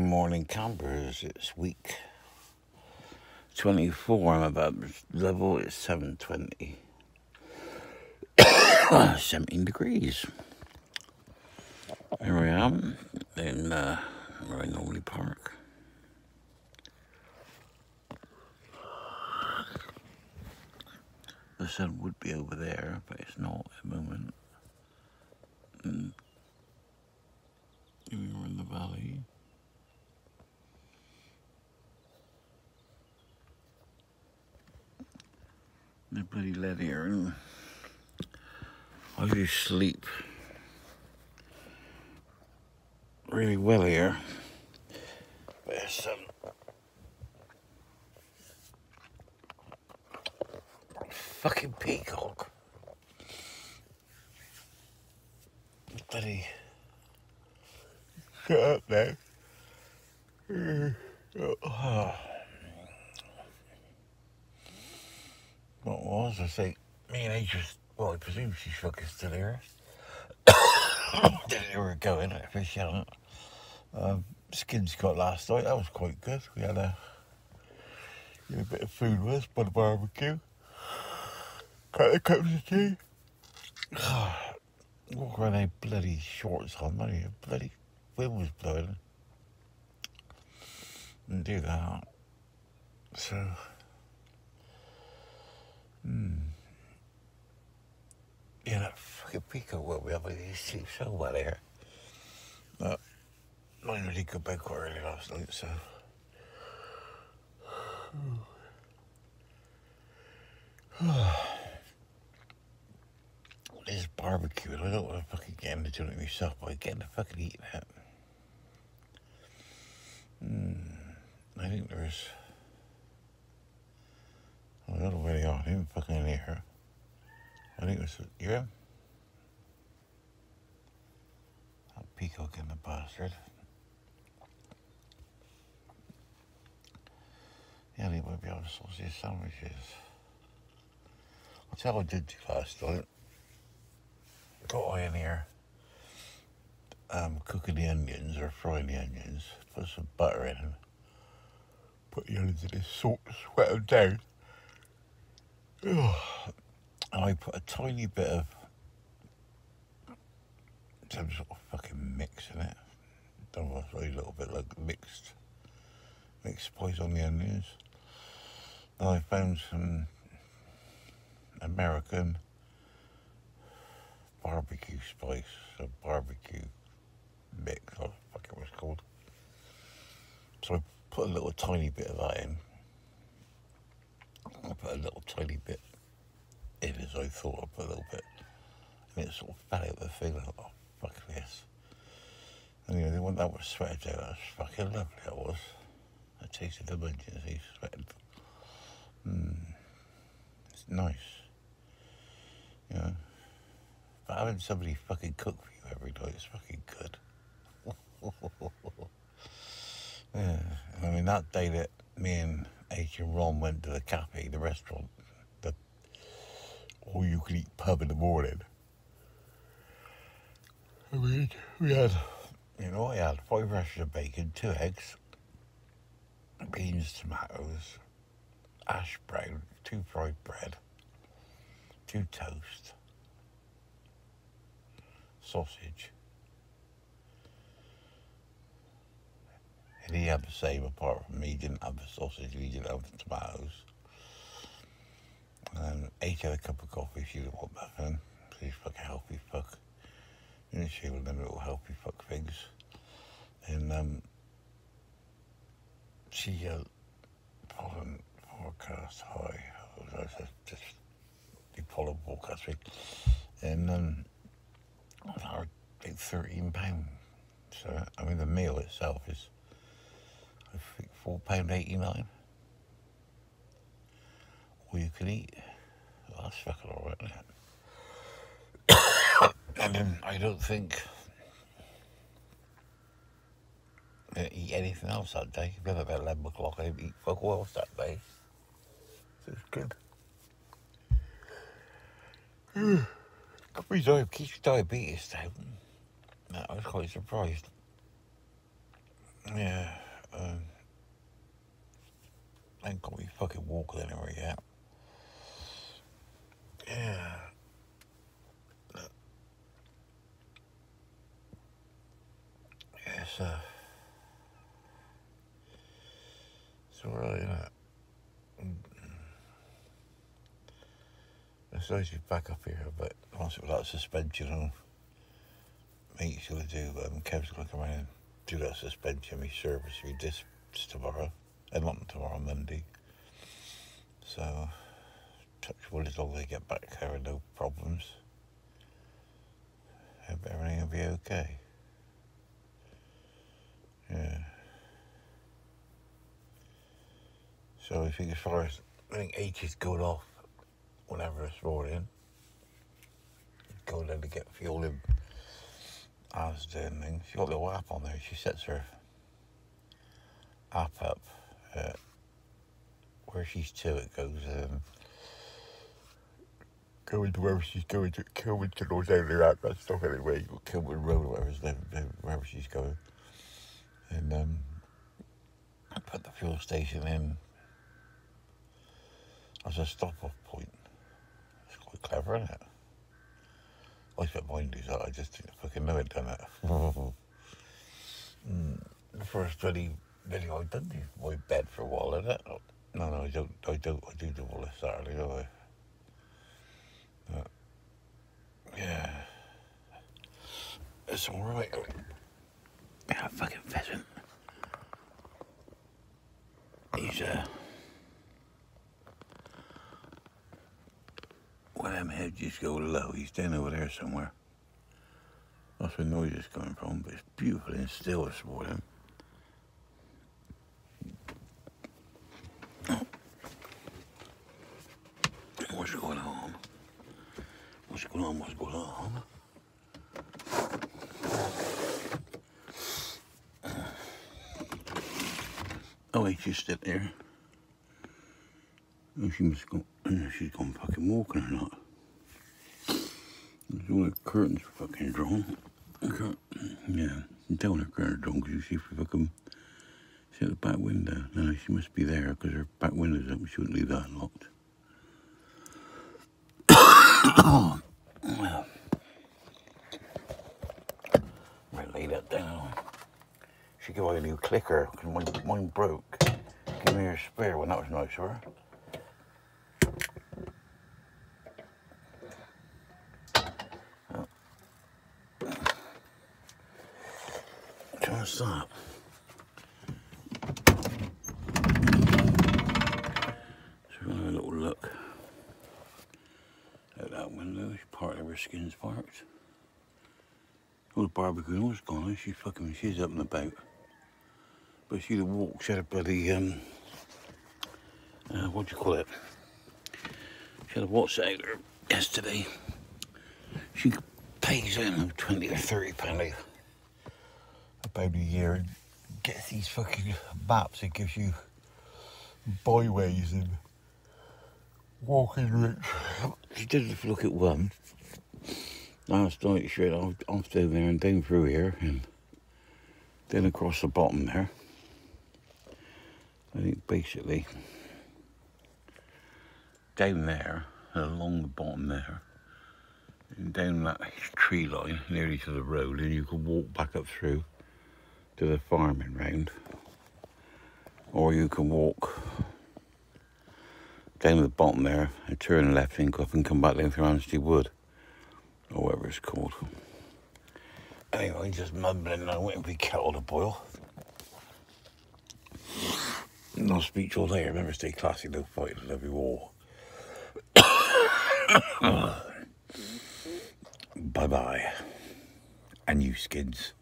Morning Campers. It's week 24. I'm about level is 720. 17 degrees. Here I am in uh, normally park. The sun would be over there, but it's not at the moment. And we are in the valley. The bloody lead here. I do sleep really well here. There's um, fucking peacock. Bloody. Shut up now. What was I say? Me and H was, well, I presume she's fucking where we're going, I appreciate it. Um, skins got last night, that was quite good. We had a, had a bit of food with us by the barbecue. Couple a cups of tea. Walk around in bloody shorts on, money. Bloody wind was blowing. And do that. So, hmm. Yeah, that fucking peacock woke me up. I sleep so well here. But I really go bed quite early last night, so. This barbecue, I don't want to fucking get into it myself, but I get into fucking eating it. Hmm. I think there's. I don't know where I ain't fucking in here. I think it was, Yeah? That peacock in the bastard. Yeah, they might be able to sausage sandwiches. I'll tell what I did last night. Got oil in here. Um, cooking the onions or frying the onions. Put some butter in them. Put the onions in this salt, sweat them down. And I put a tiny bit of some sort of fucking mix in it. Don't know, a little bit like mixed mixed spice on the onions. And I found some American barbecue spice, a barbecue mix, or fuck it was called. So I put a little tiny bit of that in. I a little tiny bit in as I thought I put a little bit. And it sort of fell out the thing. Like, oh, fuck this. And you know, when that was sweated out, was fucking lovely, it was. I tasted the onions, he sweated. Mmm. It's nice. You know. But having somebody fucking cook for you every night is fucking good. yeah. I mean, that day that me and H and Ron went to the cafe, the restaurant, the all you can eat pub in the morning. I mean, we had, you know, I had five rashers of bacon, two eggs, beans, tomatoes, ash brown, two fried bread, two toast, sausage. And he had the same apart from me. He didn't have the sausage, he didn't have the tomatoes. And ate had a cup of coffee, she didn't want nothing. She's fucking healthy fuck. Know, she of them little healthy fuck things. And um, she uh, pollen forecast high. That's just the pollen forecast thing. And um, I think thirteen pound. So I mean the meal itself is I four pound eighty nine. All you can eat. Well, that's fucking alright, it? and then I don't think I didn't eat anything else that day. Maybe about eleven o'clock I didn't eat fuck all else that day. So it's good. Could keeps diabetes down. I was quite surprised. Yeah. I ain't gonna be fucking walking anywhere yet. Yeah. Yes, uh, it's isn't it? It's nice to be back up here, but once it was that suspension on, mate's gonna do, um, Kev's gonna come around and do that suspension, me service, me this tomorrow, and not tomorrow, Monday. So, touch wood as long as they get back here no problems. Hope everything will be okay. Yeah. So I think as far as I think H is going off whenever it's morning. Go there to get fuel in Asda and things. She got a little app on there. She sets her app up uh, where she's to. It goes um, going to wherever she's going to Kilwinton or down there out that stuff anyway. Kilwinton Road there, wherever she's going. And um, I put the fuel station in as a stop off point. It's quite clever, isn't it? I spent mine do that, I just didn't fucking know it done it. mm, the first bloody video I've done my bed for a while, isn't it? No, no, I don't, I don't, I do do all this Saturday, do I? But, yeah. It's alright. Yeah, fucking pheasant. He's, uh, when them just go low, he's down over there somewhere. That's where noise is coming from, but it's beautiful and still this morning. What's going on? What's going on? What's going on? Oh, he's just sit there. Oh, she must go. She's gone fucking walking or not. There's all the curtains fucking drawn. Yeah, down her curtains drawn because you see if fucking see at the back window. No, she must be there because her back window's up. She wouldn't leave that unlocked. Might lay that down. She gave me a new clicker because mine, mine broke. Give me your spare one. That was nice of her. That? So we're going to have a little look at that window. Part of her skin's parked. Oh, the barbecue was gone. She's fucking, she's up and about. But she the walk, she had a bloody, um, uh, what do you call it? She had a watch out yesterday. She pays in 20 or 30 pounds about a year and gets these fucking maps. It gives you byways and walking routes. She did look at one last night. She went off down there and down through here and then across the bottom there. I think basically down there and along the bottom there and down that tree line nearly to the road and you can walk back up through to the farming round or you can walk down to the bottom there and turn left and go up and come back down through Anstey Wood or whatever it's called. Anyway, just mumbling now, waiting for the kettle to boil. No speech all day. Remember, stay classy, no fighting, love you all. bye bye. And you skids.